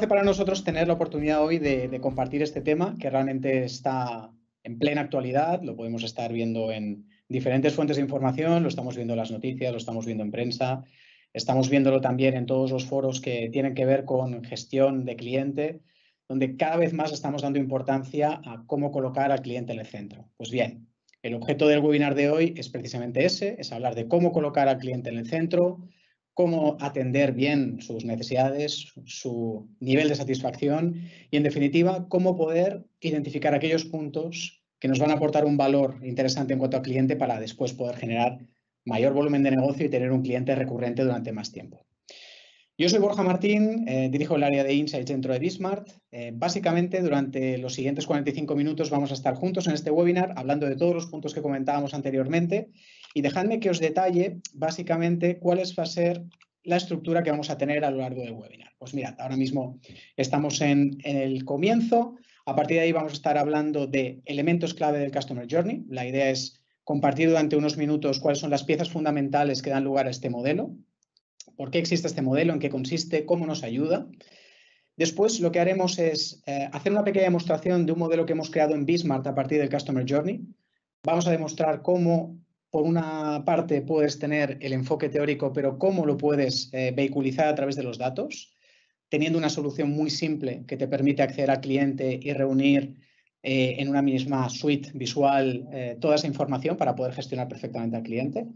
placer para nosotros tener la oportunidad hoy de, compartir este tema que realmente está en plena actualidad, lo podemos estar viendo en diferentes fuentes de información, lo estamos viendo en las noticias, lo estamos viendo en prensa, estamos viéndolo también en todos los foros que tienen que ver con gestión de cliente, donde cada vez más estamos dando importancia a cómo colocar al cliente en el centro. Pues bien, el objeto del webinar de hoy es precisamente ese, es hablar de cómo colocar al cliente en el centro, cómo atender bien sus necesidades, su nivel de satisfacción y, en definitiva, cómo poder identificar aquellos puntos que nos van a aportar un valor interesante en cuanto al cliente para después poder generar mayor volumen de negocio y tener un cliente recurrente durante más tiempo. Yo soy Borja Martín, eh, dirijo el área de Insights dentro de Bismart. Eh, básicamente, durante los siguientes 45 minutos vamos a estar juntos en este webinar hablando de todos los puntos que comentábamos anteriormente y dejadme que os detalle básicamente cuál va a ser la estructura que vamos a tener a lo largo del webinar. Pues mirad, ahora mismo estamos en, en el comienzo. A partir de ahí vamos a estar hablando de elementos clave del Customer Journey. La idea es compartir durante unos minutos cuáles son las piezas fundamentales que dan lugar a este modelo por qué existe este modelo, en qué consiste, cómo nos ayuda. Después lo que haremos es eh, hacer una pequeña demostración de un modelo que hemos creado en Bismart a partir del Customer Journey. Vamos a demostrar cómo, por una parte, puedes tener el enfoque teórico, pero cómo lo puedes eh, vehiculizar a través de los datos, teniendo una solución muy simple que te permite acceder al cliente y reunir eh, en una misma suite visual toda esa información para poder gestionar perfectamente al cliente.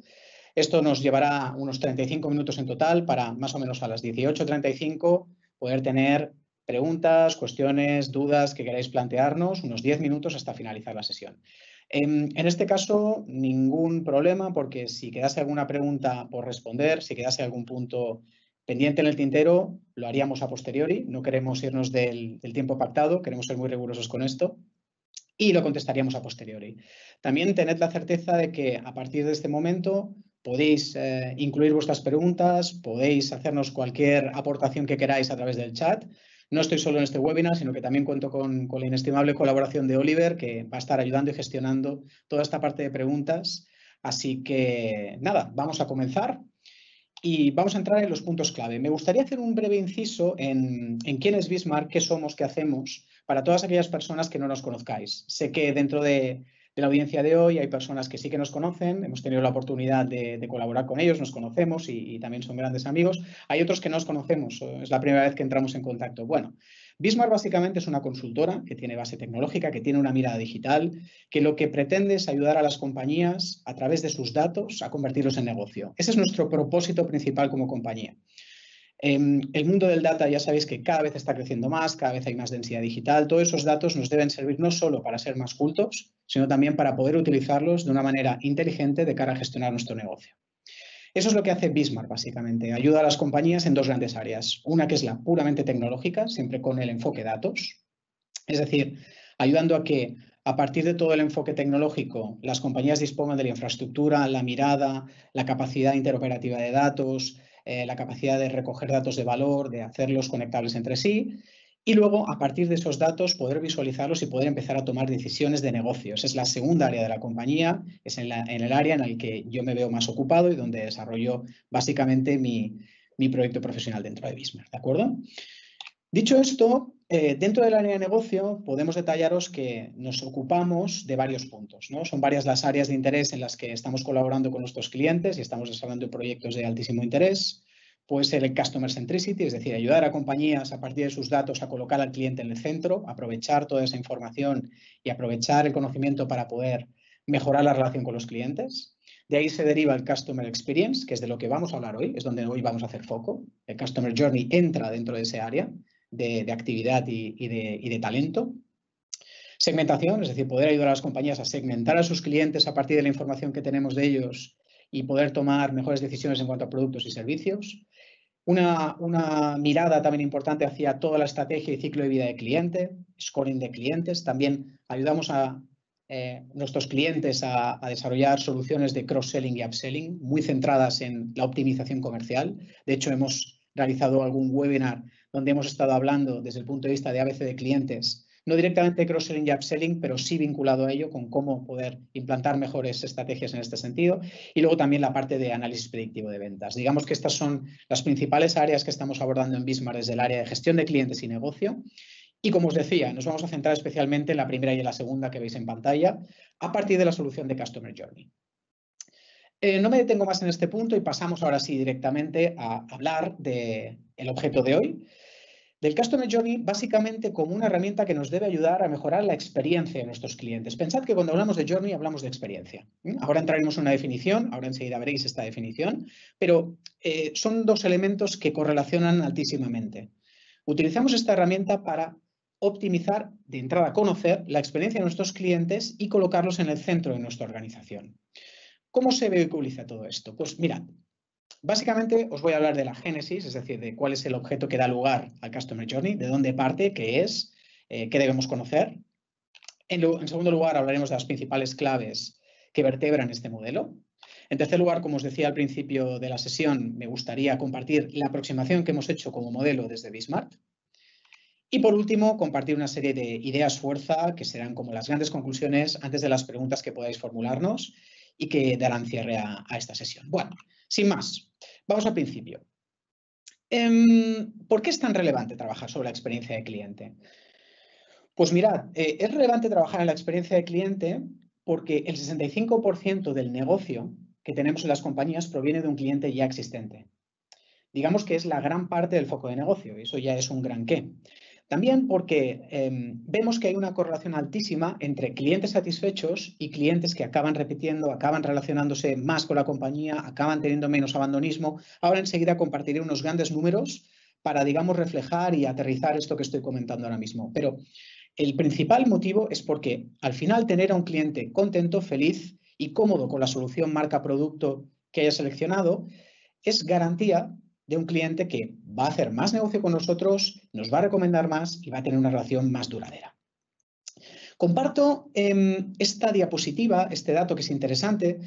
Esto nos llevará unos 35 minutos en total para más o menos a las 18.35 poder tener preguntas, cuestiones, dudas que queráis plantearnos, unos 10 minutos hasta finalizar la sesión. En, este caso, ningún problema porque si quedase alguna pregunta por responder, si quedase algún punto pendiente en el tintero, lo haríamos a posteriori. No queremos irnos del, del tiempo pactado, queremos ser muy rigurosos con esto y lo contestaríamos a posteriori. También tened la certeza de que a partir de este momento Podéis eh, incluir vuestras preguntas, podéis hacernos cualquier aportación que queráis a través del chat. No estoy solo en este webinar, sino que también cuento con, la inestimable colaboración de Oliver, que va a estar ayudando y gestionando toda esta parte de preguntas. Así que, nada, vamos a comenzar y vamos a entrar en los puntos clave. Me gustaría hacer un breve inciso en, en quién es Bismarck, qué somos, qué hacemos, para todas aquellas personas que no nos conozcáis. Sé que dentro de de la audiencia de hoy. Hay personas que sí que nos conocen, hemos tenido la oportunidad de, colaborar con ellos, nos conocemos y, también son grandes amigos. Hay otros que no nos conocemos, es la primera vez que entramos en contacto. Bueno, Bismarck básicamente es una consultora que tiene base tecnológica, que tiene una mirada digital, que lo que pretende es ayudar a las compañías a través de sus datos a convertirlos en negocio. Ese es nuestro propósito principal como compañía. Em, el mundo del data ya sabéis que cada vez está creciendo más, cada vez hay más densidad digital. Todos esos datos nos deben servir no solo para ser más cultos, sino también para poder utilizarlos de una manera inteligente de cara a gestionar nuestro negocio. Eso es lo que hace Bismarck, básicamente. Ayuda a las compañías en dos grandes áreas. Una que es la puramente tecnológica, siempre con el enfoque datos. Es decir, ayudando a que a partir de todo el enfoque tecnológico, las compañías dispongan de la infraestructura, la mirada, la capacidad interoperativa de datos, eh, la capacidad de recoger datos de valor, de hacerlos conectables entre sí y luego, a partir de esos datos, poder visualizarlos y poder empezar a tomar decisiones de negocios. Es la segunda área de la compañía, es en, el área en el que yo me veo más ocupado y donde desarrollo básicamente mi, proyecto profesional dentro de Bismarck. ¿De acuerdo? Dicho esto, eh, dentro del área de negocio podemos detallaros que nos ocupamos de varios puntos. ¿no? Son varias las áreas de interés en las que estamos colaborando con nuestros clientes y estamos desarrollando proyectos de altísimo interés. Puede ser el Customer Centricity, es decir, ayudar a compañías a partir de sus datos a colocar al cliente en el centro, aprovechar toda esa información y aprovechar el conocimiento para poder mejorar la relación con los clientes. De ahí se deriva el Customer Experience, que es de lo que vamos a hablar hoy, es donde hoy vamos a hacer foco. El Customer Journey entra dentro de ese área de, actividad y, de, talento. Segmentación, es decir, poder ayudar a las compañías a segmentar a sus clientes a partir de la información que tenemos de ellos y poder tomar mejores decisiones en cuanto a productos y servicios. Una, mirada también importante hacia toda la estrategia y ciclo de vida de cliente, scoring de clientes. También ayudamos a eh, nuestros clientes a, desarrollar soluciones de cross-selling y upselling muy centradas en la optimización comercial. De hecho, hemos realizado algún webinar donde hemos estado hablando desde el punto de vista de ABC de clientes no directamente cross-selling y upselling, pero sí vinculado a ello con cómo poder implantar mejores estrategias en este sentido. Y luego también la parte de análisis predictivo de ventas. Digamos que estas son las principales áreas que estamos abordando en Bismarck desde el área de gestión de clientes y negocio. Y como os decía, nos vamos a centrar especialmente en la primera y en la segunda que veis en pantalla, a partir de la solución de Customer Journey. Eh, no me detengo más en este punto y pasamos ahora sí directamente a hablar del objeto de hoy, del Customer Journey básicamente como una herramienta que nos debe ayudar a mejorar la experiencia de nuestros clientes. Pensad que cuando hablamos de Journey hablamos de experiencia. Ahora entraremos en una definición, ahora enseguida veréis esta definición, pero eh, son dos elementos que correlacionan altísimamente. Utilizamos esta herramienta para optimizar, de entrada, conocer la experiencia de nuestros clientes y colocarlos en el centro de nuestra organización. ¿Cómo se vehiculiza todo esto? Pues mirad, Básicamente os voy a hablar de la génesis, es decir, de cuál es el objeto que da lugar al Customer Journey, de dónde parte, qué es, eh, qué debemos conocer. En, segundo lugar, hablaremos de las principales claves que vertebran este modelo. En tercer lugar, como os decía al principio de la sesión, me gustaría compartir la aproximación que hemos hecho como modelo desde Bismarck. Y por último, compartir una serie de ideas fuerza que serán como las grandes conclusiones antes de las preguntas que podáis formularnos y que darán cierre a, a esta sesión. Bueno, sin más, vamos al principio. Em, ¿Por qué es tan relevante trabajar sobre la experiencia de cliente? Pues mirad, eh, es relevante trabajar en la experiencia de cliente porque el 65% del negocio que tenemos en las compañías proviene de un cliente ya existente. Digamos que es la gran parte del foco de negocio, y eso ya es un gran qué. También porque em, vemos que hay una correlación altísima entre clientes satisfechos y clientes que acaban repitiendo, acaban relacionándose más con la compañía, acaban teniendo menos abandonismo. Ahora enseguida compartiré unos grandes números para, digamos, reflejar y aterrizar esto que estoy comentando ahora mismo. Pero el principal motivo es porque al final tener a un cliente contento, feliz y cómodo con la solución marca-producto que haya seleccionado es garantía de un cliente que va a hacer más negocio con nosotros, nos va a recomendar más y va a tener una relación más duradera. Comparto em, esta diapositiva, este dato que es interesante,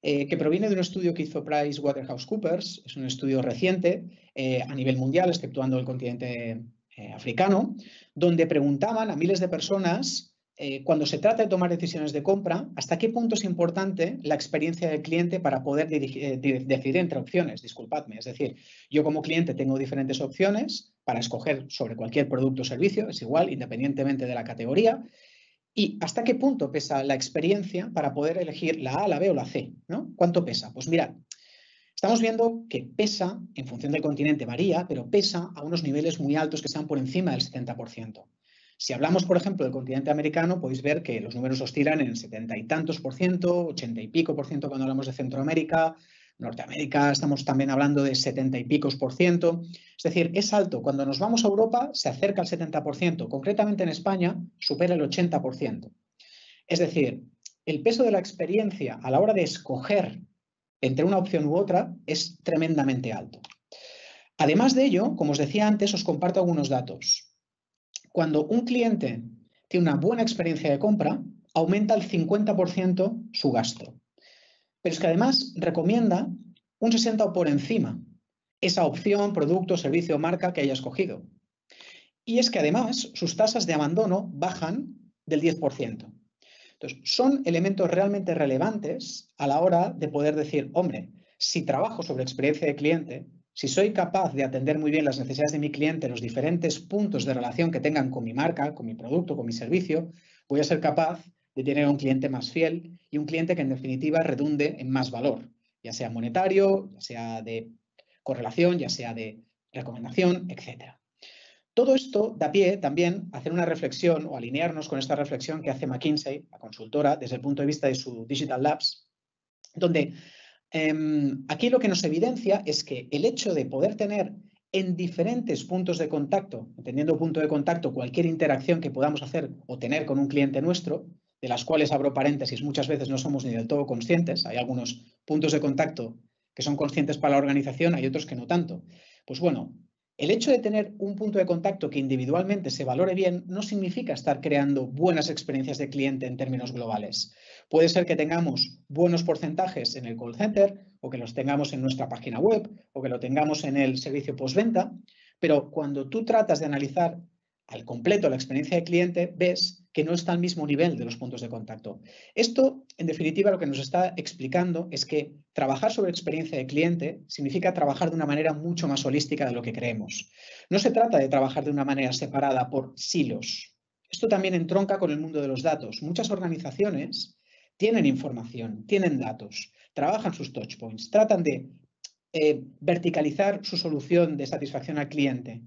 eh, que proviene de un estudio que hizo PricewaterhouseCoopers, es un estudio reciente eh, a nivel mundial, exceptuando el continente eh, africano, donde preguntaban a miles de personas eh, cuando se trata de tomar decisiones de compra, ¿hasta qué punto es importante la experiencia del cliente para poder eh, decidir entre opciones? Disculpadme, es decir, yo como cliente tengo diferentes opciones para escoger sobre cualquier producto o servicio, es igual, independientemente de la categoría. ¿Y hasta qué punto pesa la experiencia para poder elegir la A, la B o la C? ¿no? ¿Cuánto pesa? Pues mirad, estamos viendo que pesa, en función del continente varía, pero pesa a unos niveles muy altos que están por encima del 70%. Si hablamos, por ejemplo, del continente americano, podéis ver que los números oscilan en setenta y tantos por ciento, ochenta y pico por ciento cuando hablamos de Centroamérica, Norteamérica estamos también hablando de setenta y picos por ciento. Es decir, es alto. Cuando nos vamos a Europa se acerca al 70%. Concretamente en España supera el 80%. Es decir, el peso de la experiencia a la hora de escoger entre una opción u otra es tremendamente alto. Además de ello, como os decía antes, os comparto algunos datos. Cuando un cliente tiene una buena experiencia de compra, aumenta el 50% su gasto. Pero es que además recomienda un 60% o por encima esa opción, producto, servicio o marca que haya escogido. Y es que además sus tasas de abandono bajan del 10%. Entonces, son elementos realmente relevantes a la hora de poder decir, hombre, si trabajo sobre experiencia de cliente, si soy capaz de atender muy bien las necesidades de mi cliente, los diferentes puntos de relación que tengan con mi marca, con mi producto, con mi servicio, voy a ser capaz de tener un cliente más fiel y un cliente que en definitiva redunde en más valor, ya sea monetario, ya sea de correlación, ya sea de recomendación, etc. Todo esto da pie también a hacer una reflexión o alinearnos con esta reflexión que hace McKinsey, la consultora, desde el punto de vista de su Digital Labs, donde aquí lo que nos evidencia es que el hecho de poder tener en diferentes puntos de contacto, entendiendo punto de contacto cualquier interacción que podamos hacer o tener con un cliente nuestro, de las cuales abro paréntesis, muchas veces no somos ni del todo conscientes, hay algunos puntos de contacto que son conscientes para la organización, hay otros que no tanto. Pues bueno, el hecho de tener un punto de contacto que individualmente se valore bien no significa estar creando buenas experiencias de cliente en términos globales. Puede ser que tengamos buenos porcentajes en el call center o que los tengamos en nuestra página web o que lo tengamos en el servicio postventa, pero cuando tú tratas de analizar al completo la experiencia de cliente, ves que no está al mismo nivel de los puntos de contacto. Esto, en definitiva, lo que nos está explicando es que trabajar sobre experiencia de cliente significa trabajar de una manera mucho más holística de lo que creemos. No se trata de trabajar de una manera separada por silos. Esto también entronca con el mundo de los datos. Muchas organizaciones tienen información, tienen datos, trabajan sus touchpoints, tratan de eh, verticalizar su solución de satisfacción al cliente.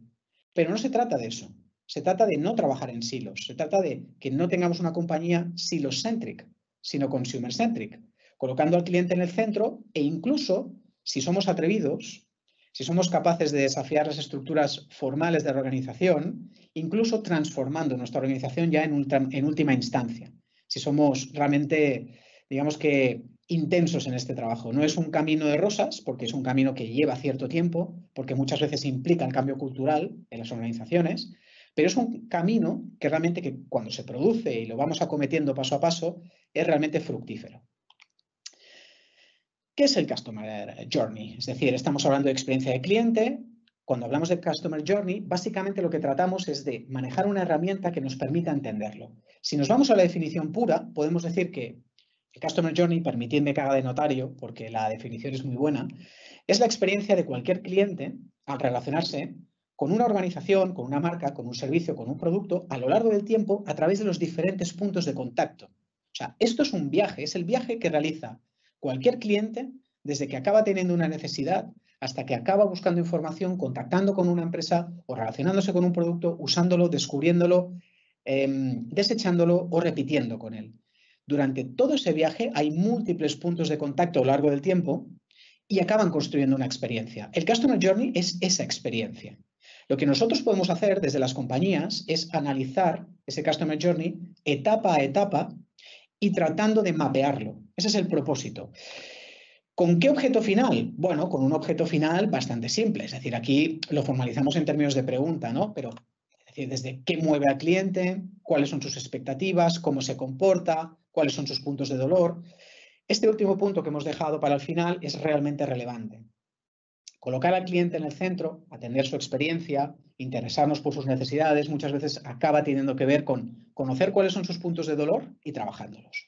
Pero no se trata de eso. Se trata de no trabajar en silos, se trata de que no tengamos una compañía silos-centric, sino consumer-centric, colocando al cliente en el centro e incluso, si somos atrevidos, si somos capaces de desafiar las estructuras formales de la organización, incluso transformando nuestra organización ya en última instancia. Si somos realmente, digamos que, intensos en este trabajo. No es un camino de rosas, porque es un camino que lleva cierto tiempo, porque muchas veces implica el cambio cultural en las organizaciones, pero es un camino que realmente que cuando se produce y lo vamos acometiendo paso a paso, es realmente fructífero. ¿Qué es el Customer Journey? Es decir, estamos hablando de experiencia de cliente. Cuando hablamos de Customer Journey, básicamente lo que tratamos es de manejar una herramienta que nos permita entenderlo. Si nos vamos a la definición pura, podemos decir que el Customer Journey, permitidme que haga de notario, porque la definición es muy buena, es la experiencia de cualquier cliente al relacionarse con una organización, con una marca, con un servicio, con un producto, a lo largo del tiempo, a través de los diferentes puntos de contacto. O sea, esto es un viaje, es el viaje que realiza cualquier cliente desde que acaba teniendo una necesidad hasta que acaba buscando información, contactando con una empresa o relacionándose con un producto, usándolo, descubriéndolo, em, desechándolo o repitiendo con él. Durante todo ese viaje hay múltiples puntos de contacto a lo largo del tiempo y acaban construyendo una experiencia. El Customer Journey es esa experiencia. Lo que nosotros podemos hacer desde las compañías es analizar ese Customer Journey etapa a etapa y tratando de mapearlo. Ese es el propósito. ¿Con qué objeto final? Bueno, con un objeto final bastante simple. Es decir, aquí lo formalizamos en términos de pregunta, ¿no? Pero es decir, desde qué mueve al cliente, cuáles son sus expectativas, cómo se comporta, cuáles son sus puntos de dolor. Este último punto que hemos dejado para el final es realmente relevante. Colocar al cliente en el centro, atender su experiencia, interesarnos por sus necesidades, muchas veces acaba teniendo que ver con conocer cuáles son sus puntos de dolor y trabajándolos.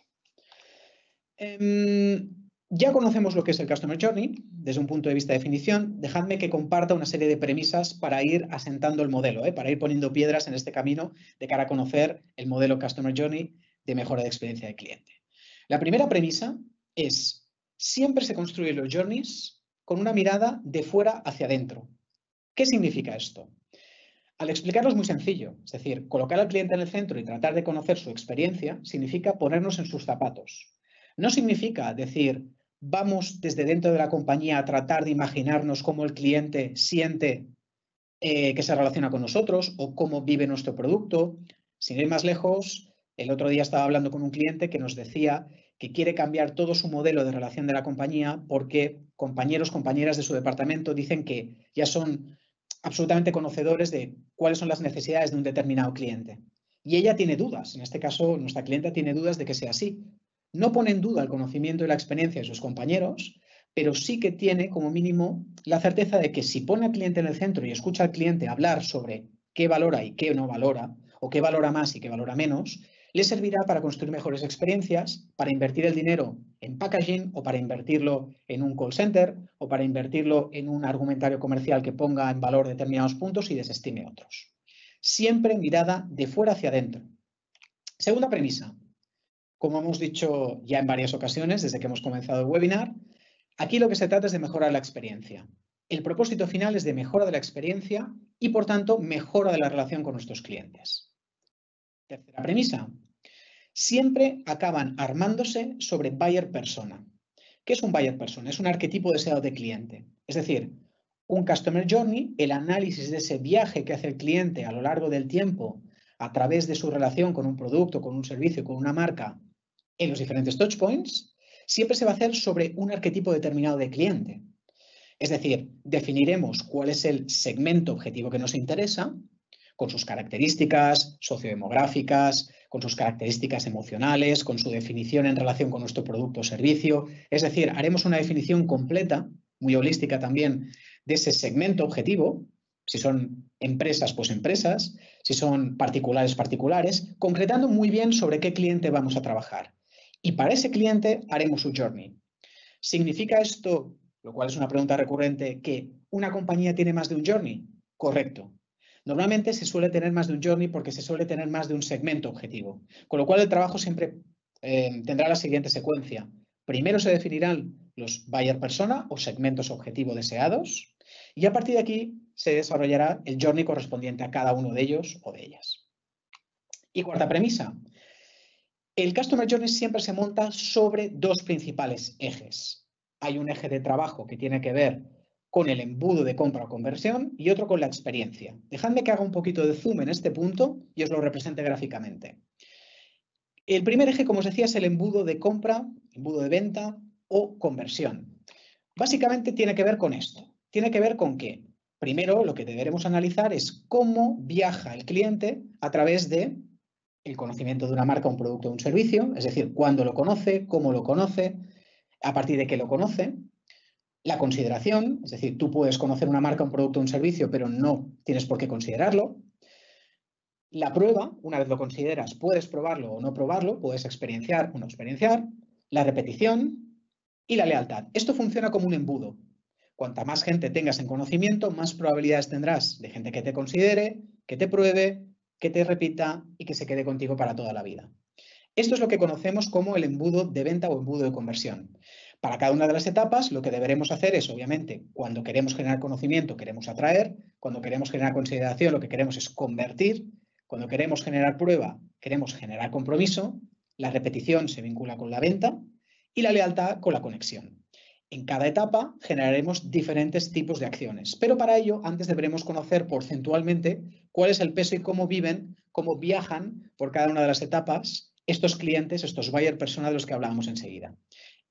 Em, ya conocemos lo que es el Customer Journey desde un punto de vista de definición. Dejadme que comparta una serie de premisas para ir asentando el modelo, ¿eh? para ir poniendo piedras en este camino de cara a conocer el modelo Customer Journey de mejora de experiencia del cliente. La primera premisa es, siempre se construyen los journeys con una mirada de fuera hacia adentro. ¿Qué significa esto? Al explicarlo es muy sencillo, es decir, colocar al cliente en el centro y tratar de conocer su experiencia significa ponernos en sus zapatos. No significa decir, vamos desde dentro de la compañía a tratar de imaginarnos cómo el cliente siente eh, que se relaciona con nosotros o cómo vive nuestro producto. Sin ir más lejos, el otro día estaba hablando con un cliente que nos decía que quiere cambiar todo su modelo de relación de la compañía porque compañeros, compañeras de su departamento dicen que ya son absolutamente conocedores de cuáles son las necesidades de un determinado cliente. Y ella tiene dudas, en este caso nuestra clienta tiene dudas de que sea así. No pone en duda el conocimiento y la experiencia de sus compañeros, pero sí que tiene como mínimo la certeza de que si pone al cliente en el centro y escucha al cliente hablar sobre qué valora y qué no valora, o qué valora más y qué valora menos, le servirá para construir mejores experiencias, para invertir el dinero en packaging o para invertirlo en un call center o para invertirlo en un argumentario comercial que ponga en valor determinados puntos y desestime otros. Siempre mirada de fuera hacia adentro. Segunda premisa. Como hemos dicho ya en varias ocasiones desde que hemos comenzado el webinar, aquí lo que se trata es de mejorar la experiencia. El propósito final es de mejora de la experiencia y, por tanto, mejora de la relación con nuestros clientes. Tercera premisa. Siempre acaban armándose sobre buyer persona. ¿Qué es un buyer persona? Es un arquetipo deseado de cliente. Es decir, un customer journey, el análisis de ese viaje que hace el cliente a lo largo del tiempo a través de su relación con un producto, con un servicio, con una marca en los diferentes touchpoints, siempre se va a hacer sobre un arquetipo determinado de cliente. Es decir, definiremos cuál es el segmento objetivo que nos interesa, con sus características sociodemográficas, con sus características emocionales, con su definición en relación con nuestro producto o servicio. Es decir, haremos una definición completa, muy holística también, de ese segmento objetivo Si son empresas, pues empresas. Si son particulares, particulares. Concretando muy bien sobre qué cliente vamos a trabajar. Y para ese cliente haremos su journey. ¿Significa esto, lo cual es una pregunta recurrente, que una compañía tiene más de un journey? Correcto. Normalmente se suele tener más de un journey porque se suele tener más de un segmento objetivo. Con lo cual el trabajo siempre eh, tendrá la siguiente secuencia. Primero se definirán los buyer persona o segmentos objetivo deseados y a partir de aquí se desarrollará el journey correspondiente a cada uno de ellos o de ellas. Y cuarta premisa. El Customer Journey siempre se monta sobre dos principales ejes. Hay un eje de trabajo que tiene que ver con el embudo de compra o conversión y otro con la experiencia. Dejadme que haga un poquito de zoom en este punto y os lo represente gráficamente. El primer eje, como os decía, es el embudo de compra, embudo de venta o conversión. Básicamente tiene que ver con esto. Tiene que ver con que, primero, lo que deberemos analizar es cómo viaja el cliente a través de el conocimiento de una marca, un producto o un servicio, es decir, cuándo lo conoce, cómo lo conoce, a partir de qué lo conoce, la consideración, es decir, tú puedes conocer una marca, un producto o un servicio, pero no tienes por qué considerarlo, la prueba, una vez lo consideras, puedes probarlo o no probarlo, puedes experienciar o no experienciar. La repetición y la lealtad. Esto funciona como un embudo. Cuanta más gente tengas en conocimiento, más probabilidades tendrás de gente que te considere, que te pruebe, que te repita y que se quede contigo para toda la vida. Esto es lo que conocemos como el embudo de venta o embudo de conversión. Para cada una de las etapas, lo que deberemos hacer es, obviamente, cuando queremos generar conocimiento, queremos atraer, cuando queremos generar consideración, lo que queremos es convertir, cuando queremos generar prueba, queremos generar compromiso, la repetición se vincula con la venta y la lealtad con la conexión. En cada etapa generaremos diferentes tipos de acciones, pero para ello antes deberemos conocer porcentualmente cuál es el peso y cómo viven, cómo viajan por cada una de las etapas estos clientes, estos buyer personas de los que hablábamos enseguida.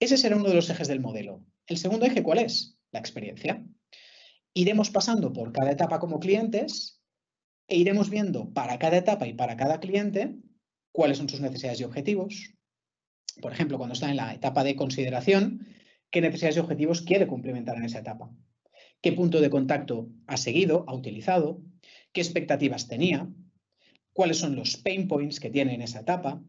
Ese será uno de los ejes del modelo. El segundo eje, ¿cuál es? La experiencia. Iremos pasando por cada etapa como clientes e iremos viendo para cada etapa y para cada cliente cuáles son sus necesidades y objetivos. Por ejemplo, cuando está en la etapa de consideración, qué necesidades y objetivos quiere cumplimentar en esa etapa. ¿Qué punto de contacto ha seguido, ha utilizado? ¿Qué expectativas tenía? ¿Cuáles son los pain points que tiene en esa etapa?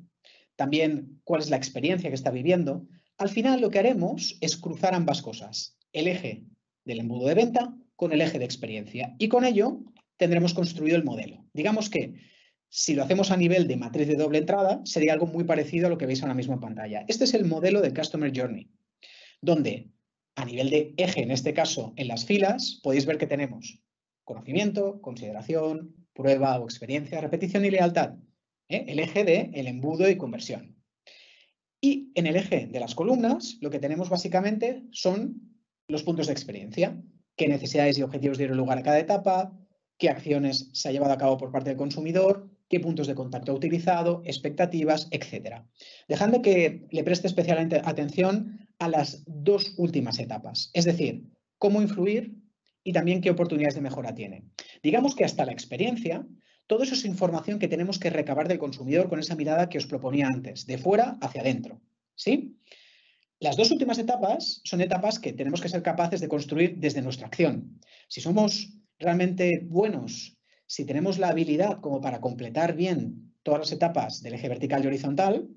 También, ¿cuál es la experiencia que está viviendo? Al final, lo que haremos es cruzar ambas cosas, el eje del embudo de venta con el eje de experiencia. Y con ello tendremos construido el modelo. Digamos que si lo hacemos a nivel de matriz de doble entrada, sería algo muy parecido a lo que veis ahora mismo en pantalla. Este es el modelo de Customer Journey, donde a nivel de eje, en este caso, en las filas, podéis ver que tenemos conocimiento, consideración, prueba o experiencia, repetición y lealtad. ¿eh? El eje de el embudo y conversión. Y en el eje de las columnas, lo que tenemos básicamente son los puntos de experiencia. Qué necesidades y objetivos dieron lugar a cada etapa, qué acciones se ha llevado a cabo por parte del consumidor, qué puntos de contacto ha utilizado, expectativas, etc. Dejadme que le preste especial atención a las dos últimas etapas, es decir, cómo influir y también qué oportunidades de mejora tiene. Digamos que hasta la experiencia, todo eso es información que tenemos que recabar del consumidor con esa mirada que os proponía antes, de fuera hacia adentro. ¿sí? Las dos últimas etapas son etapas que tenemos que ser capaces de construir desde nuestra acción. Si somos realmente buenos, si tenemos la habilidad como para completar bien todas las etapas del eje vertical y horizontal,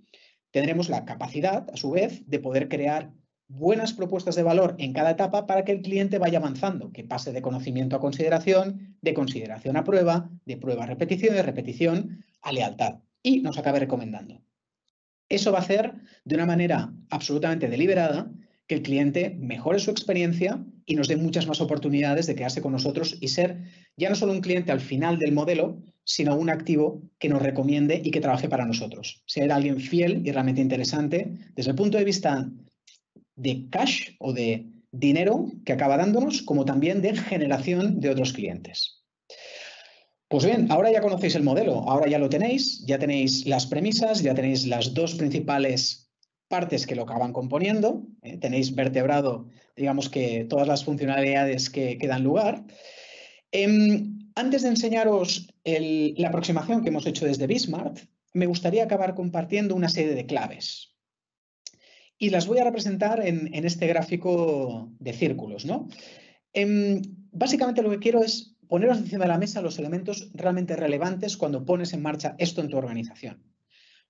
tendremos la capacidad, a su vez, de poder crear buenas propuestas de valor en cada etapa para que el cliente vaya avanzando, que pase de conocimiento a consideración, de consideración a prueba, de prueba a repetición, de repetición a lealtad y nos acabe recomendando. Eso va a hacer de una manera absolutamente deliberada que el cliente mejore su experiencia y nos dé muchas más oportunidades de quedarse con nosotros y ser ya no solo un cliente al final del modelo, sino un activo que nos recomiende y que trabaje para nosotros. Ser alguien fiel y realmente interesante desde el punto de vista de cash o de dinero que acaba dándonos, como también de generación de otros clientes. Pues bien, ahora ya conocéis el modelo, ahora ya lo tenéis, ya tenéis las premisas, ya tenéis las dos principales partes que lo acaban componiendo. ¿eh? Tenéis vertebrado, digamos que todas las funcionalidades que, dan lugar. Em, antes de enseñaros la aproximación que hemos hecho desde Bismarck, me gustaría acabar compartiendo una serie de claves. Y las voy a representar en, este gráfico de círculos. ¿no? Em, básicamente lo que quiero es poneros encima de la mesa los elementos realmente relevantes cuando pones en marcha esto en tu organización.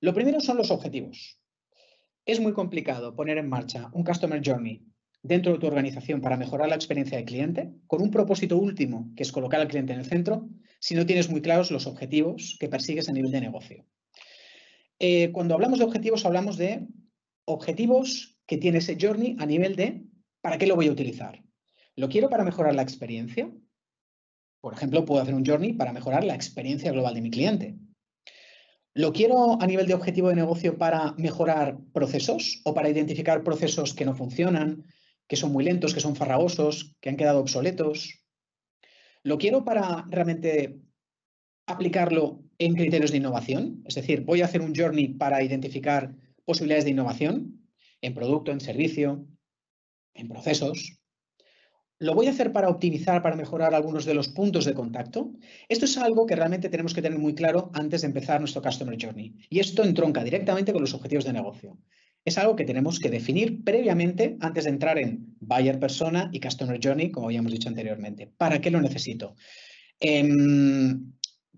Lo primero son los objetivos. Es muy complicado poner en marcha un Customer Journey dentro de tu organización para mejorar la experiencia del cliente, con un propósito último, que es colocar al cliente en el centro, si no tienes muy claros los objetivos que persigues a nivel de negocio. Eh, cuando hablamos de objetivos, hablamos de objetivos que tiene ese journey a nivel de ¿para qué lo voy a utilizar? ¿Lo quiero para mejorar la experiencia? Por ejemplo, puedo hacer un journey para mejorar la experiencia global de mi cliente. ¿Lo quiero a nivel de objetivo de negocio para mejorar procesos o para identificar procesos que no funcionan, que son muy lentos, que son farragosos, que han quedado obsoletos? ¿Lo quiero para realmente aplicarlo en criterios de innovación? Es decir, voy a hacer un journey para identificar posibilidades de innovación en producto, en servicio, en procesos. ¿Lo voy a hacer para optimizar, para mejorar algunos de los puntos de contacto? Esto es algo que realmente tenemos que tener muy claro antes de empezar nuestro Customer Journey. Y esto entronca directamente con los objetivos de negocio es algo que tenemos que definir previamente antes de entrar en buyer persona y customer journey, como habíamos dicho anteriormente. ¿Para qué lo necesito? Em,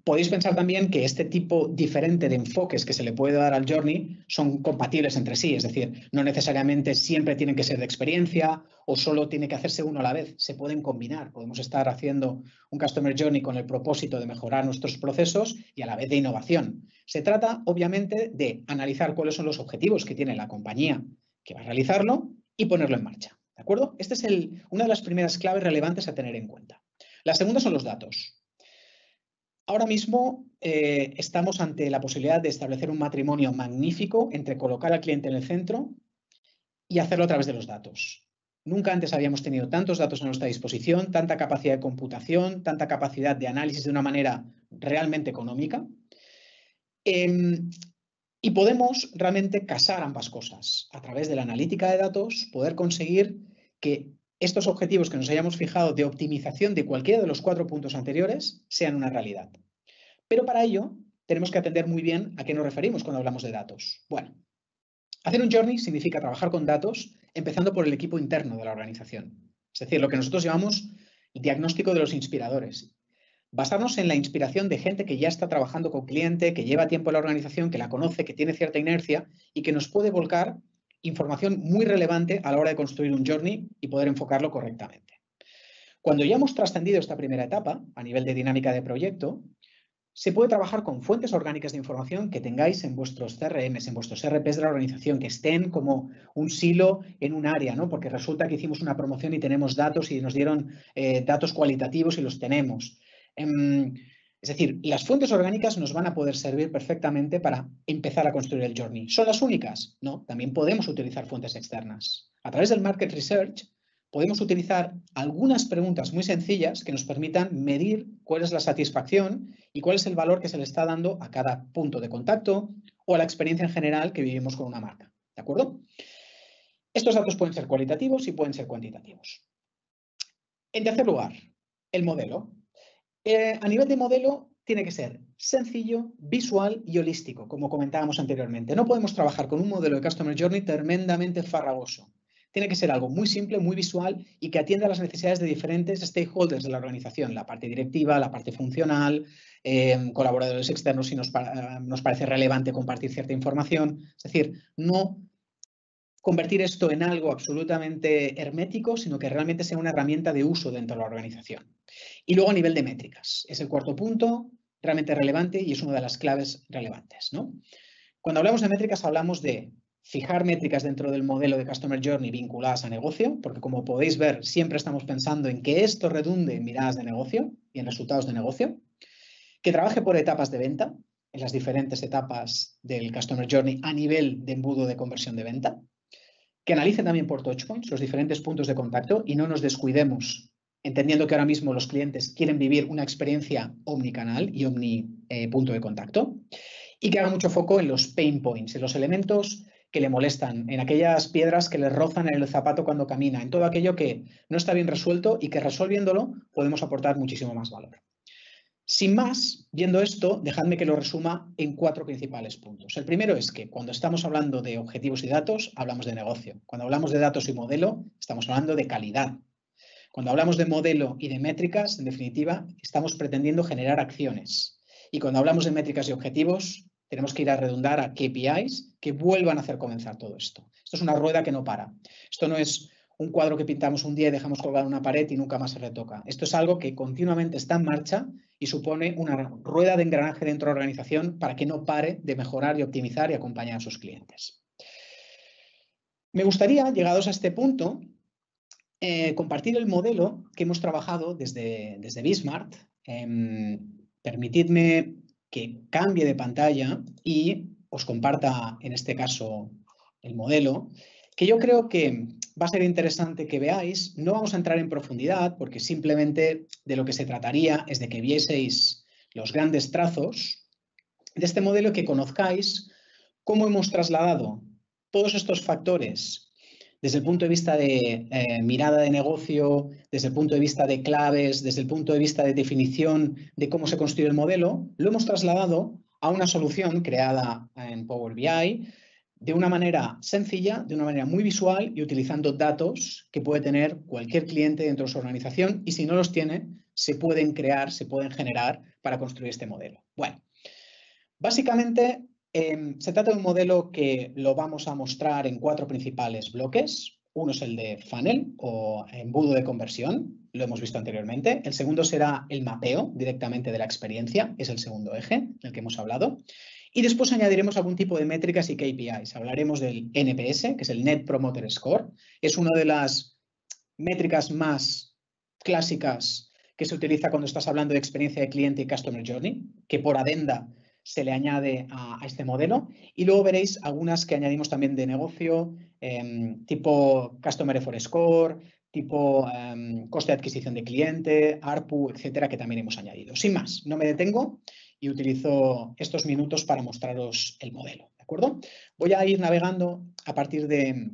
podéis pensar también que este tipo diferente de enfoques que se le puede dar al journey son compatibles entre sí, es decir, no necesariamente siempre tienen que ser de experiencia o solo tiene que hacerse uno a la vez, se pueden combinar. Podemos estar haciendo un customer journey con el propósito de mejorar nuestros procesos y a la vez de innovación. Se trata, obviamente, de analizar cuáles son los objetivos que tiene la compañía que va a realizarlo y ponerlo en marcha. ¿De acuerdo? Esta es el, una de las primeras claves relevantes a tener en cuenta. La segunda son los datos. Ahora mismo eh, estamos ante la posibilidad de establecer un matrimonio magnífico entre colocar al cliente en el centro y hacerlo a través de los datos. Nunca antes habíamos tenido tantos datos a nuestra disposición, tanta capacidad de computación, tanta capacidad de análisis de una manera realmente económica. Em, y podemos realmente casar ambas cosas. A través de la analítica de datos, poder conseguir que estos objetivos que nos hayamos fijado de optimización de cualquiera de los cuatro puntos anteriores sean una realidad. Pero para ello tenemos que atender muy bien a qué nos referimos cuando hablamos de datos. Bueno, hacer un journey significa trabajar con datos empezando por el equipo interno de la organización. Es decir, lo que nosotros llamamos diagnóstico de los inspiradores basarnos en la inspiración de gente que ya está trabajando con cliente, que lleva tiempo en la organización, que la conoce, que tiene cierta inercia y que nos puede volcar información muy relevante a la hora de construir un journey y poder enfocarlo correctamente. Cuando ya hemos trascendido esta primera etapa a nivel de dinámica de proyecto, se puede trabajar con fuentes orgánicas de información que tengáis en vuestros CRMs, en vuestros RPs de la organización, que estén como un silo en un área, ¿no? Porque resulta que hicimos una promoción y tenemos datos y nos dieron eh, datos cualitativos y los tenemos. Em, es decir, las fuentes orgánicas nos van a poder servir perfectamente para empezar a construir el journey. ¿Son las únicas? No, también podemos utilizar fuentes externas. A través del market research podemos utilizar algunas preguntas muy sencillas que nos permitan medir cuál es la satisfacción y cuál es el valor que se le está dando a cada punto de contacto o a la experiencia en general que vivimos con una marca. ¿De acuerdo? Estos datos pueden ser cualitativos y pueden ser cuantitativos. En tercer lugar, el modelo. Eh, a nivel de modelo, tiene que ser sencillo, visual y holístico, como comentábamos anteriormente. No podemos trabajar con un modelo de Customer Journey tremendamente farragoso. Tiene que ser algo muy simple, muy visual y que atienda a las necesidades de diferentes stakeholders de la organización, la parte directiva, la parte funcional, eh, colaboradores externos si nos, nos parece relevante compartir cierta información. Es decir, no convertir esto en algo absolutamente hermético, sino que realmente sea una herramienta de uso dentro de la organización. Y luego a nivel de métricas. Es el cuarto punto, realmente relevante y es una de las claves relevantes. ¿no? Cuando hablamos de métricas hablamos de fijar métricas dentro del modelo de Customer Journey vinculadas a negocio, porque como podéis ver, siempre estamos pensando en que esto redunde en miradas de negocio y en resultados de negocio, que trabaje por etapas de venta, en las diferentes etapas del Customer Journey a nivel de embudo de conversión de venta, que analicen también por touchpoints los diferentes puntos de contacto y no nos descuidemos, entendiendo que ahora mismo los clientes quieren vivir una experiencia omnicanal y omni eh, punto de contacto, y que haga mucho foco en los pain points, en los elementos que le molestan, en aquellas piedras que le rozan en el zapato cuando camina, en todo aquello que no está bien resuelto y que resolviéndolo podemos aportar muchísimo más valor. Sin más, viendo esto, dejadme que lo resuma en cuatro principales puntos. El primero es que cuando estamos hablando de objetivos y datos, hablamos de negocio. Cuando hablamos de datos y modelo, estamos hablando de calidad. Cuando hablamos de modelo y de métricas, en definitiva, estamos pretendiendo generar acciones. Y cuando hablamos de métricas y objetivos, tenemos que ir a redundar a KPIs que vuelvan a hacer comenzar todo esto. Esto es una rueda que no para. Esto no es un cuadro que pintamos un día y dejamos colgar una pared y nunca más se retoca. Esto es algo que continuamente está en marcha y supone una rueda de engranaje dentro de la organización para que no pare de mejorar y optimizar y acompañar a sus clientes. Me gustaría, llegados a este punto, eh, compartir el modelo que hemos trabajado desde, desde Bismart. Em, permitidme que cambie de pantalla y os comparta, en este caso, el modelo, que yo creo que va a ser interesante que veáis. No vamos a entrar en profundidad porque simplemente de lo que se trataría es de que vieseis los grandes trazos de este modelo que conozcáis cómo hemos trasladado todos estos factores desde el punto de vista de eh, mirada de negocio, desde el punto de vista de claves, desde el punto de vista de definición de cómo se construye el modelo, lo hemos trasladado a una solución creada en Power BI de una manera sencilla, de una manera muy visual y utilizando datos que puede tener cualquier cliente dentro de su organización y si no los tiene, se pueden crear, se pueden generar para construir este modelo. Bueno, básicamente Em, se trata de un modelo que lo vamos a mostrar en cuatro principales bloques. Uno es el de funnel o embudo de conversión, lo hemos visto anteriormente. El segundo será el mapeo directamente de la experiencia, es el segundo eje del que hemos hablado. Y después añadiremos algún tipo de métricas y KPIs. Hablaremos del NPS, que es el Net Promoter Score. Es una de las métricas más clásicas que se utiliza cuando estás hablando de experiencia de cliente y Customer Journey, que por adenda se le añade a, este modelo. Y luego veréis algunas que añadimos también de negocio, em, tipo Customer Effort Score, tipo em, coste de adquisición de cliente, ARPU, etcétera, que también hemos añadido. Sin más, no me detengo y utilizo estos minutos para mostraros el modelo. ¿De acuerdo? Voy a ir navegando a partir de,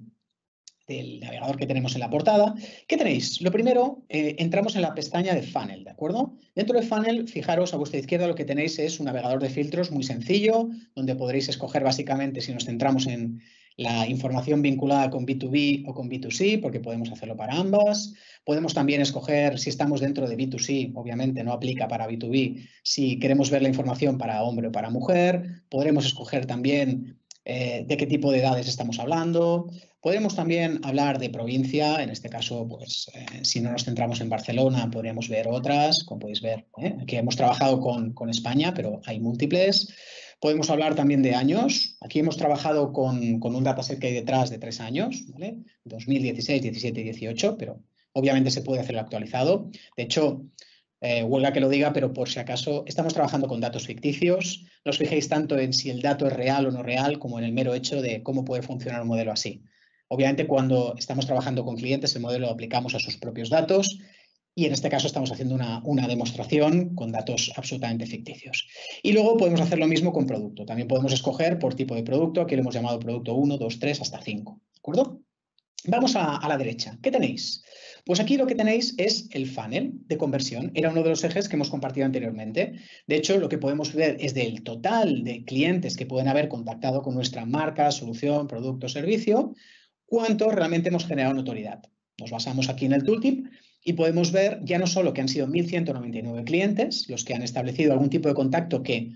del navegador que tenemos en la portada. ¿Qué tenéis? Lo primero, eh, entramos en la pestaña de Funnel, ¿de acuerdo? Dentro de Funnel, fijaros a vuestra izquierda lo que tenéis es un navegador de filtros muy sencillo, donde podréis escoger básicamente si nos centramos en la información vinculada con B2B o con B2C, porque podemos hacerlo para ambas. Podemos también escoger si estamos dentro de B2C, obviamente no aplica para B2B, si queremos ver la información para hombre o para mujer. Podremos escoger también eh, de qué tipo de edades estamos hablando. Podemos también hablar de provincia, en este caso, pues eh, si no nos centramos en Barcelona, podríamos ver otras, como podéis ver, ¿eh? aquí hemos trabajado con, España, pero hay múltiples. Podemos hablar también de años. Aquí hemos trabajado con, un dataset que hay detrás de tres años, ¿vale? 2016, 17 y 18, pero obviamente se puede hacer actualizado. De hecho, eh, huelga que lo diga, pero por si acaso estamos trabajando con datos ficticios. No os fijéis tanto en si el dato es real o no real, como en el mero hecho de cómo puede funcionar un modelo así. Obviamente, cuando estamos trabajando con clientes, el modelo lo aplicamos a sus propios datos y en este caso estamos haciendo una, una, demostración con datos absolutamente ficticios. Y luego podemos hacer lo mismo con producto. También podemos escoger por tipo de producto. Aquí lo hemos llamado producto 1, 2, 3, hasta 5. ¿De acuerdo? Vamos a, a la derecha. ¿Qué tenéis? Pues aquí lo que tenéis es el funnel de conversión. Era uno de los ejes que hemos compartido anteriormente. De hecho, lo que podemos ver es del total de clientes que pueden haber contactado con nuestra marca, solución, producto servicio, cuánto realmente hemos generado notoriedad. Nos basamos aquí en el tooltip y podemos ver ya no solo que han sido 1.199 clientes los que han establecido algún tipo de contacto que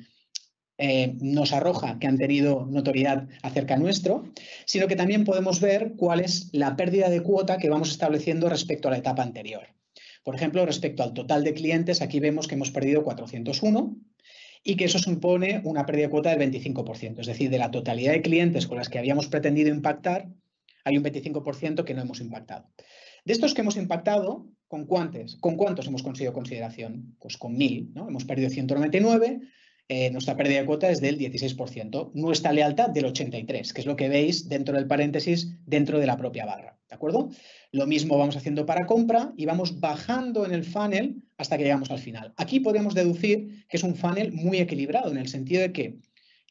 eh, nos arroja que han tenido notoriedad acerca nuestro, sino que también podemos ver cuál es la pérdida de cuota que vamos estableciendo respecto a la etapa anterior. Por ejemplo, respecto al total de clientes, aquí vemos que hemos perdido 401 y que eso supone una pérdida de cuota del 25%. Es decir, de la totalidad de clientes con las que habíamos pretendido impactar, hay un 25% que no hemos impactado. De estos que hemos impactado, ¿con cuántos, ¿con cuántos hemos conseguido consideración? Pues con 1.000, ¿no? Hemos perdido 199, eh, nuestra pérdida de cuota es del 16%, nuestra lealtad del 83%, que es lo que veis dentro del paréntesis, dentro de la propia barra. ¿De acuerdo? Lo mismo vamos haciendo para compra y vamos bajando en el funnel hasta que llegamos al final. Aquí podemos deducir que es un funnel muy equilibrado en el sentido de que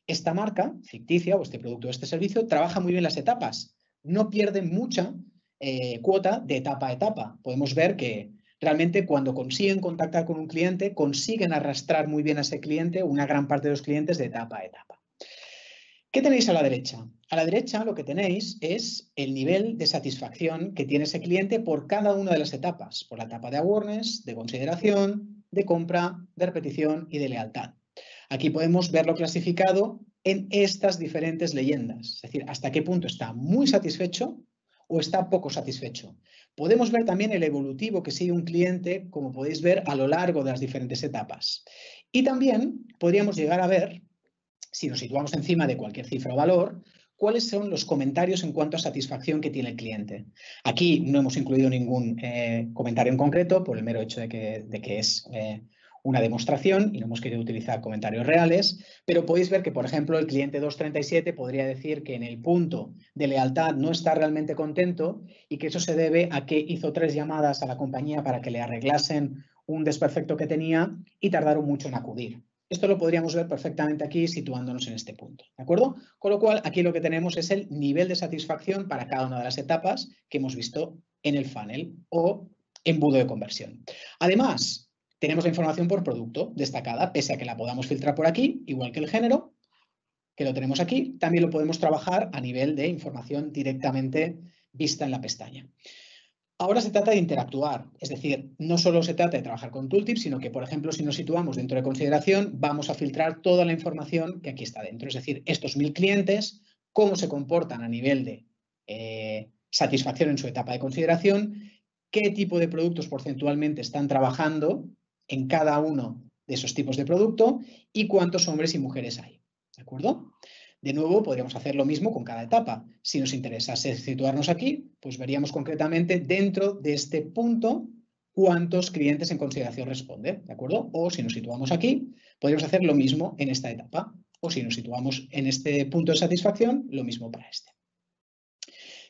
esta marca ficticia o este producto o este servicio trabaja muy bien las etapas. No pierde mucha eh, cuota de etapa a etapa. Podemos ver que realmente cuando consiguen contactar con un cliente, consiguen arrastrar muy bien a ese cliente, una gran parte de los clientes de etapa a etapa. ¿Qué tenéis a la derecha? A la derecha lo que tenéis es el nivel de satisfacción que tiene ese cliente por cada una de las etapas, por la etapa de awareness, de consideración, de compra, de repetición y de lealtad. Aquí podemos verlo clasificado en estas diferentes leyendas, es decir, hasta qué punto está muy satisfecho o está poco satisfecho. Podemos ver también el evolutivo que sigue un cliente, como podéis ver, a lo largo de las diferentes etapas. Y también podríamos llegar a ver, si nos situamos encima de cualquier cifra o valor, cuáles son los comentarios en cuanto a satisfacción que tiene el cliente. Aquí no hemos incluido ningún eh, comentario en concreto por el mero hecho de que, es eh, una demostración y no hemos querido utilizar comentarios reales, pero podéis ver que, por ejemplo, el cliente 237 podría decir que en el punto de lealtad no está realmente contento y que eso se debe a que hizo tres llamadas a la compañía para que le arreglasen un desperfecto que tenía y tardaron mucho en acudir. Esto lo podríamos ver perfectamente aquí situándonos en este punto, ¿de acuerdo? Con lo cual, aquí lo que tenemos es el nivel de satisfacción para cada una de las etapas que hemos visto en el funnel o embudo de conversión. Además, tenemos la información por producto destacada, pese a que la podamos filtrar por aquí, igual que el género, que lo tenemos aquí, también lo podemos trabajar a nivel de información directamente vista en la pestaña. Ahora se trata de interactuar, es decir, no solo se trata de trabajar con tooltips, sino que, por ejemplo, si nos situamos dentro de consideración, vamos a filtrar toda la información que aquí está dentro, es decir, estos mil clientes, cómo se comportan a nivel de eh, satisfacción en su etapa de consideración, qué tipo de productos porcentualmente están trabajando en cada uno de esos tipos de producto y cuántos hombres y mujeres hay. ¿De acuerdo? De nuevo, podríamos hacer lo mismo con cada etapa. Si nos interesase situarnos aquí, pues veríamos concretamente dentro de este punto cuántos clientes en consideración responden, ¿de acuerdo? O si nos situamos aquí, podríamos hacer lo mismo en esta etapa. O si nos situamos en este punto de satisfacción, lo mismo para este.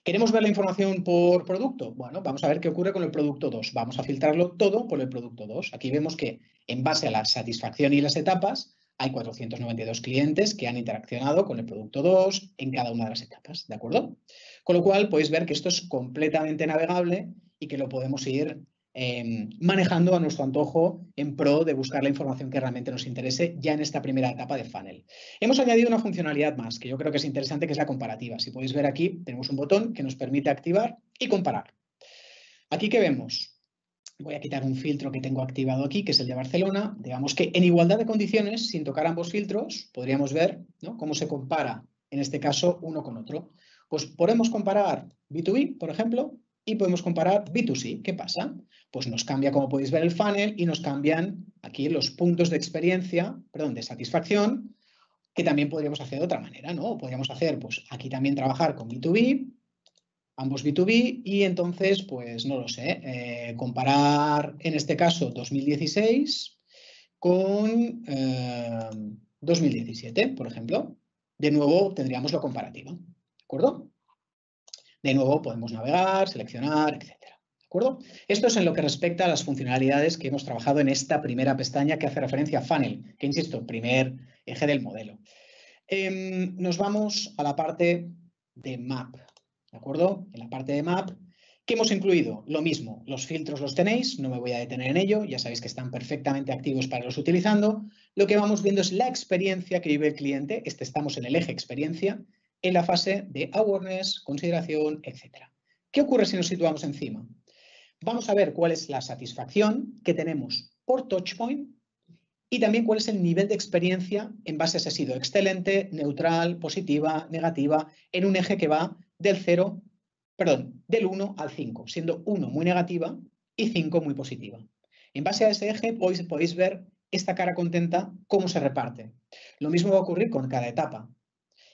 ¿Queremos ver la información por producto? Bueno, vamos a ver qué ocurre con el producto 2. Vamos a filtrarlo todo por el producto 2. Aquí vemos que en base a la satisfacción y las etapas, hay 492 clientes que han interaccionado con el producto 2 en cada una de las etapas, ¿de acuerdo? Con lo cual podéis ver que esto es completamente navegable y que lo podemos ir em, manejando a nuestro antojo en pro de buscar la información que realmente nos interese ya en esta primera etapa de funnel. Hemos añadido una funcionalidad más que yo creo que es interesante, que es la comparativa. Si podéis ver aquí, tenemos un botón que nos permite activar y comparar. Aquí que vemos, voy a quitar un filtro que tengo activado aquí, que es el de Barcelona. Digamos que en igualdad de condiciones, sin tocar ambos filtros, podríamos ver cómo se compara, en este caso, uno con otro. Pues podemos comparar B2B, por ejemplo, y podemos comparar B2C. ¿Qué pasa? Pues nos cambia, como podéis ver, el funnel y nos cambian aquí los puntos de experiencia, perdón, de satisfacción, que también podríamos hacer de otra manera, ¿no? Podríamos hacer, pues aquí también trabajar con B2B, ambos B2B y entonces, pues no lo sé, eh, comparar en este caso 2016 con 2017, eh, por ejemplo. De nuevo tendríamos la comparativa, ¿de acuerdo? De nuevo podemos navegar, seleccionar, etcétera. ¿De acuerdo? Esto es en lo que respecta a las funcionalidades que hemos trabajado en esta primera pestaña que hace referencia a funnel, que insisto, primer eje del modelo. Em, nos vamos a la parte de map. ¿De acuerdo? En la parte de Map, ¿qué hemos incluido? Lo mismo, los filtros los tenéis, no me voy a detener en ello, ya sabéis que están perfectamente activos para los utilizando. Lo que vamos viendo es la experiencia que vive el cliente, este estamos en el eje experiencia, en la fase de awareness, consideración, etc. ¿Qué ocurre si nos situamos encima? Vamos a ver cuál es la satisfacción que tenemos por touchpoint y también cuál es el nivel de experiencia en base a si ha sido excelente, neutral, positiva, negativa, en un eje que va del 0, perdón, del 1 al 5, siendo 1 muy negativa y 5 muy positiva. En base a ese eje podéis, podéis ver esta cara contenta cómo se reparte. Lo mismo va a ocurrir con cada etapa.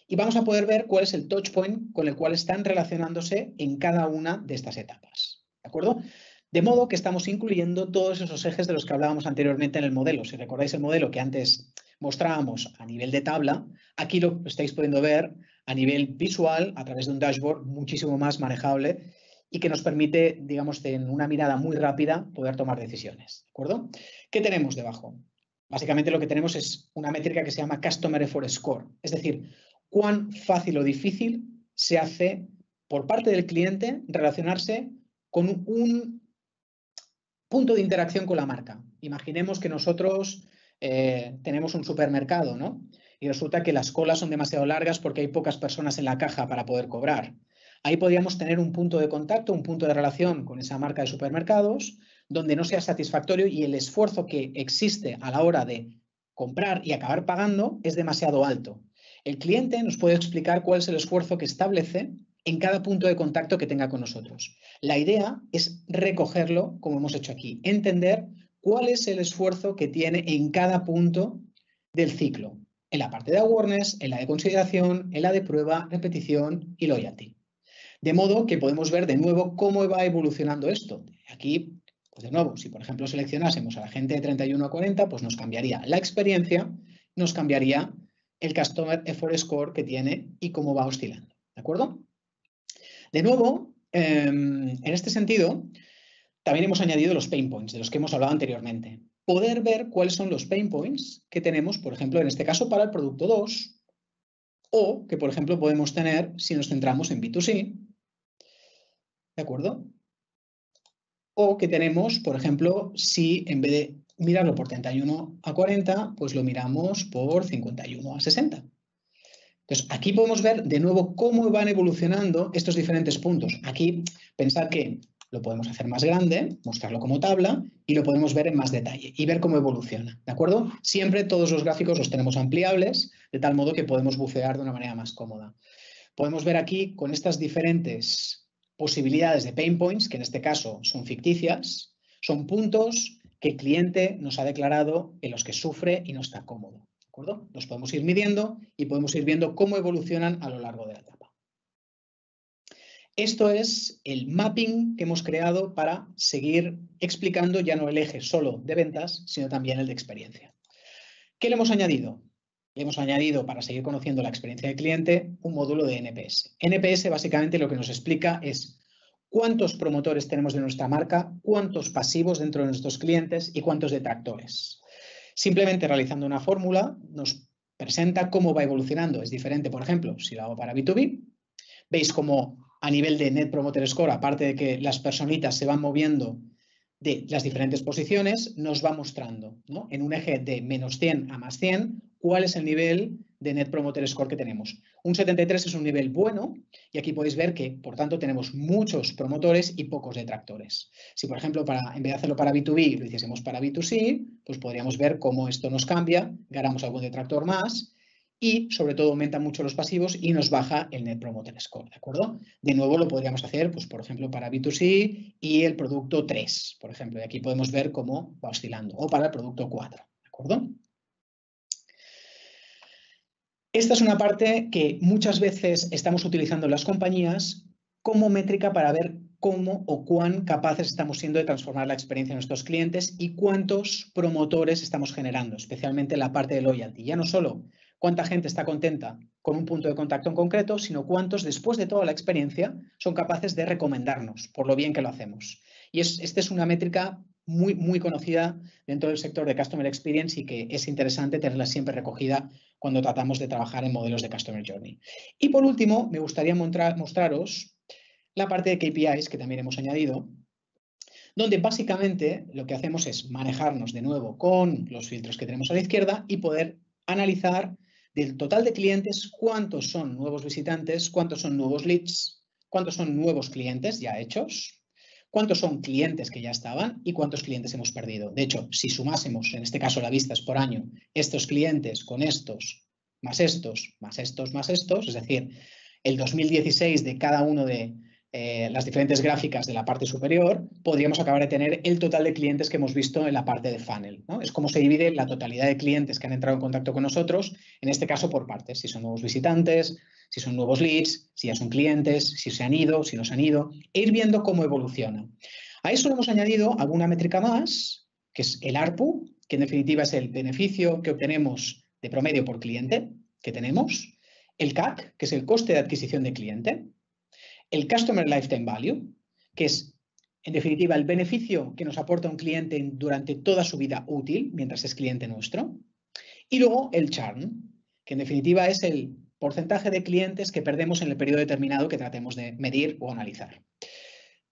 Y vamos a poder ver cuál es el touch point con el cual están relacionándose en cada una de estas etapas. ¿De acuerdo? De modo que estamos incluyendo todos esos ejes de los que hablábamos anteriormente en el modelo. Si recordáis el modelo que antes mostrábamos a nivel de tabla, aquí lo estáis pudiendo ver a nivel visual a través de un dashboard muchísimo más manejable y que nos permite, digamos, en una mirada muy rápida poder tomar decisiones. ¿De acuerdo? ¿Qué tenemos debajo? Básicamente lo que tenemos es una métrica que se llama Customer Effort Score, es decir, cuán fácil o difícil se hace por parte del cliente relacionarse con un punto de interacción con la marca. Imaginemos que nosotros eh, tenemos un supermercado, ¿no? y resulta que las colas son demasiado largas porque hay pocas personas en la caja para poder cobrar. Ahí podríamos tener un punto de contacto, un punto de relación con esa marca de supermercados, donde no sea satisfactorio y el esfuerzo que existe a la hora de comprar y acabar pagando es demasiado alto. El cliente nos puede explicar cuál es el esfuerzo que establece en cada punto de contacto que tenga con nosotros. La idea es recogerlo, como hemos hecho aquí, entender cuál es el esfuerzo que tiene en cada punto del ciclo, en la parte de awareness, en la de consideración, en la de prueba, repetición y loyalty. De modo que podemos ver de nuevo cómo va evolucionando esto. Aquí, pues de nuevo, si por ejemplo seleccionásemos a la gente de 31 a 40, pues nos cambiaría la experiencia, nos cambiaría el Customer Effort Score que tiene y cómo va oscilando. ¿De acuerdo? De nuevo, em, en este sentido, también hemos añadido los pain points de los que hemos hablado anteriormente. Poder ver cuáles son los pain points que tenemos, por ejemplo, en este caso para el producto 2, o que, por ejemplo, podemos tener si nos centramos en B2C, ¿De acuerdo? O que tenemos, por ejemplo, si en vez de mirarlo por 31 a 40, pues lo miramos por 51 a 60. Entonces, aquí podemos ver de nuevo cómo van evolucionando estos diferentes puntos. Aquí, pensar que lo podemos hacer más grande, mostrarlo como tabla y lo podemos ver en más detalle y ver cómo evoluciona, ¿de acuerdo? Siempre todos los gráficos los tenemos ampliables, de tal modo que podemos bucear de una manera más cómoda. Podemos ver aquí con estas diferentes posibilidades de pain points, que en este caso son ficticias, son puntos que cliente nos ha declarado en los que sufre y no está cómodo. ¿De acuerdo? Los podemos ir midiendo y podemos ir viendo cómo evolucionan a lo largo de la etapa. Esto es el mapping que hemos creado para seguir explicando ya no el eje solo de ventas, sino también el de experiencia. ¿Qué le hemos añadido? hemos añadido, para seguir conociendo la experiencia del cliente, un módulo de NPS. NPS básicamente lo que nos explica es cuántos promotores tenemos de nuestra marca, cuántos pasivos dentro de nuestros clientes y cuántos detractores. Simplemente realizando una fórmula nos presenta cómo va evolucionando. Es diferente, por ejemplo, si lo hago para B2B. Veis cómo a nivel de Net Promoter Score, aparte de que las personitas se van moviendo de las diferentes posiciones, nos va mostrando en un eje de menos 100 a más 100 cuál es el nivel de Net Promoter Score que tenemos. Un 73 es un nivel bueno y aquí podéis ver que, por tanto, tenemos muchos promotores y pocos detractores. Si, por ejemplo, para, en vez de hacerlo para B2B, lo hiciésemos para B2C, pues podríamos ver cómo esto nos cambia, ganamos algún detractor más y, sobre todo, aumenta mucho los pasivos y nos baja el Net Promoter Score, ¿de acuerdo? De nuevo, lo podríamos hacer, pues, por ejemplo, para B2C y el producto 3, por ejemplo, y aquí podemos ver cómo va oscilando, o para el producto 4, ¿de acuerdo? Esta es una parte que muchas veces estamos utilizando en las compañías como métrica para ver cómo o cuán capaces estamos siendo de transformar la experiencia de nuestros clientes y cuántos promotores estamos generando, especialmente en la parte de loyalty. Ya no solo cuánta gente está contenta con un punto de contacto en concreto, sino cuántos después de toda la experiencia son capaces de recomendarnos por lo bien que lo hacemos. Y esta es una métrica muy, muy conocida dentro del sector de Customer Experience y que es interesante tenerla siempre recogida cuando tratamos de trabajar en modelos de Customer Journey. Y por último, me gustaría mostraros la parte de KPIs que también hemos añadido, donde básicamente lo que hacemos es manejarnos de nuevo con los filtros que tenemos a la izquierda y poder analizar del total de clientes cuántos son nuevos visitantes, cuántos son nuevos leads, cuántos son nuevos clientes ya hechos, cuántos son clientes que ya estaban y cuántos clientes hemos perdido. De hecho, si sumásemos, en este caso la vista es por año, estos clientes con estos, más estos, más estos, más estos, es decir, el 2016 de cada uno de eh, las diferentes gráficas de la parte superior, podríamos acabar de tener el total de clientes que hemos visto en la parte de funnel. Es como se divide la totalidad de clientes que han entrado en contacto con nosotros, en este caso por partes, si son nuevos visitantes, si son nuevos leads, si ya son clientes, si se han ido, si no se han ido, e ir viendo cómo evoluciona. A eso le hemos añadido alguna métrica más, que es el ARPU, que en definitiva es el beneficio que obtenemos de promedio por cliente que tenemos, el CAC, que es el coste de adquisición de cliente, el Customer Lifetime Value, que es en definitiva el beneficio que nos aporta un cliente durante toda su vida útil, mientras es cliente nuestro, y luego el churn, que en definitiva es el porcentaje de clientes que perdemos en el periodo determinado que tratemos de medir o analizar.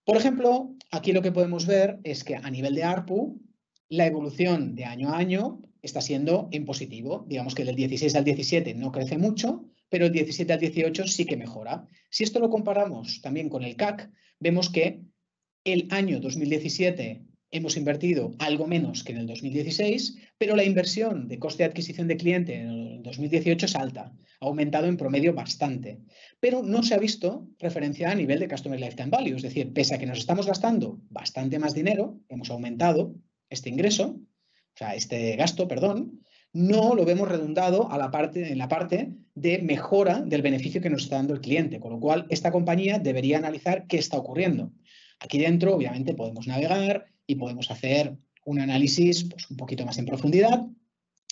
Por ejemplo, aquí lo que podemos ver es que a nivel de ARPU, la evolución de año a año está siendo en positivo. Digamos que del 16 al 17 no crece mucho, pero el 17 al 18 sí que mejora. Si esto lo comparamos también con el CAC, vemos que el año 2017 hemos invertido algo menos que en el 2016, pero la inversión de coste de adquisición de cliente en el 2018 es alta, ha aumentado en promedio bastante, pero no se ha visto referencia a nivel de Customer Lifetime Value, es decir, pese a que nos estamos gastando bastante más dinero, hemos aumentado este ingreso, o sea, este gasto, perdón, no lo vemos redundado a la parte, en la parte de mejora del beneficio que nos está dando el cliente, con lo cual esta compañía debería analizar qué está ocurriendo. Aquí dentro, obviamente, podemos navegar y podemos hacer un análisis pues, un poquito más en profundidad,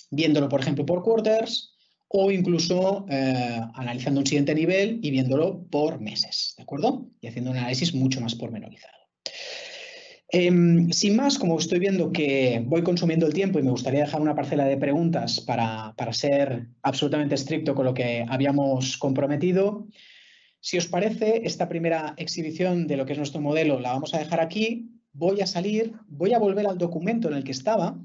viéndolo, por ejemplo, por quarters o incluso eh, analizando un siguiente nivel y viéndolo por meses, ¿de acuerdo? Y haciendo un análisis mucho más pormenorizado. Em, sin más, como estoy viendo que voy consumiendo el tiempo y me gustaría dejar una parcela de preguntas para, para ser absolutamente estricto con lo que habíamos comprometido, si os parece, esta primera exhibición de lo que es nuestro modelo la vamos a dejar aquí. Voy a salir, voy a volver al documento en el que estaba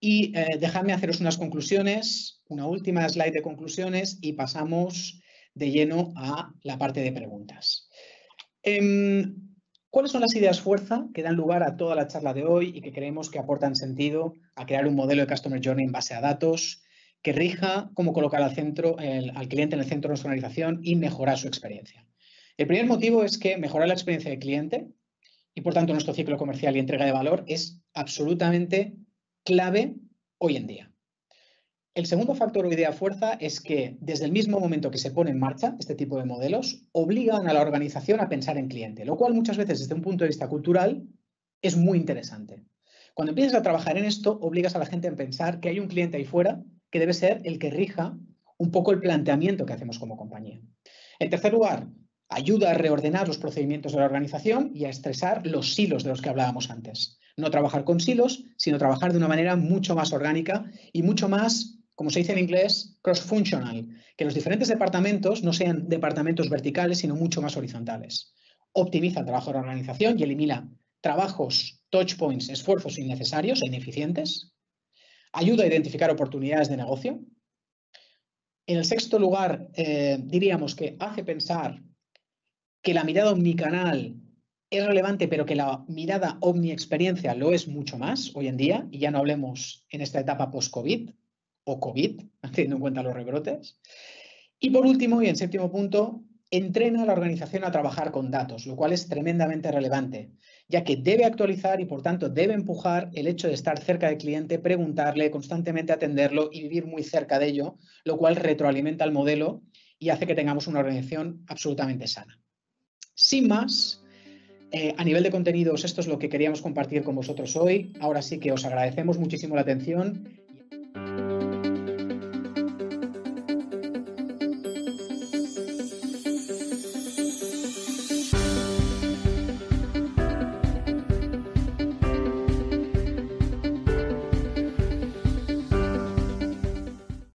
y eh, dejadme haceros unas conclusiones, una última slide de conclusiones y pasamos de lleno a la parte de preguntas. Em, ¿Cuáles son las ideas fuerza que dan lugar a toda la charla de hoy y que creemos que aportan sentido a crear un modelo de Customer Journey en base a datos, que rija cómo colocar al, centro, al cliente en el centro de nuestra organización y mejorar su experiencia. El primer motivo es que mejorar la experiencia del cliente y, por tanto, nuestro ciclo comercial y entrega de valor es absolutamente clave hoy en día. El segundo factor o idea fuerza es que desde el mismo momento que se pone en marcha este tipo de modelos, obligan a la organización a pensar en cliente, lo cual muchas veces desde un punto de vista cultural es muy interesante. Cuando empiezas a trabajar en esto, obligas a la gente a pensar que hay un cliente ahí fuera que debe ser el que rija un poco el planteamiento que hacemos como compañía. En tercer lugar, ayuda a reordenar los procedimientos de la organización y a estresar los silos de los que hablábamos antes. No trabajar con silos, sino trabajar de una manera mucho más orgánica y mucho más, como se dice en inglés, cross-functional, que los diferentes departamentos no sean departamentos verticales, sino mucho más horizontales. Optimiza el trabajo de la organización y elimina trabajos, touch points, esfuerzos innecesarios e ineficientes ayuda a identificar oportunidades de negocio. En el sexto lugar, eh, diríamos que hace pensar que la mirada omnicanal es relevante, pero que la mirada omni-experiencia lo es mucho más hoy en día, y ya no hablemos en esta etapa post-COVID o COVID, teniendo en cuenta los rebrotes. Y por último, y en séptimo punto, entrena a la organización a trabajar con datos, lo cual es tremendamente relevante, ya que debe actualizar y por tanto debe empujar el hecho de estar cerca del cliente, preguntarle, constantemente atenderlo y vivir muy cerca de ello, lo cual retroalimenta el modelo y hace que tengamos una organización absolutamente sana. Sin más, eh, a nivel de contenidos, esto es lo que queríamos compartir con vosotros hoy. Ahora sí que os agradecemos muchísimo la atención